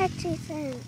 Hutchison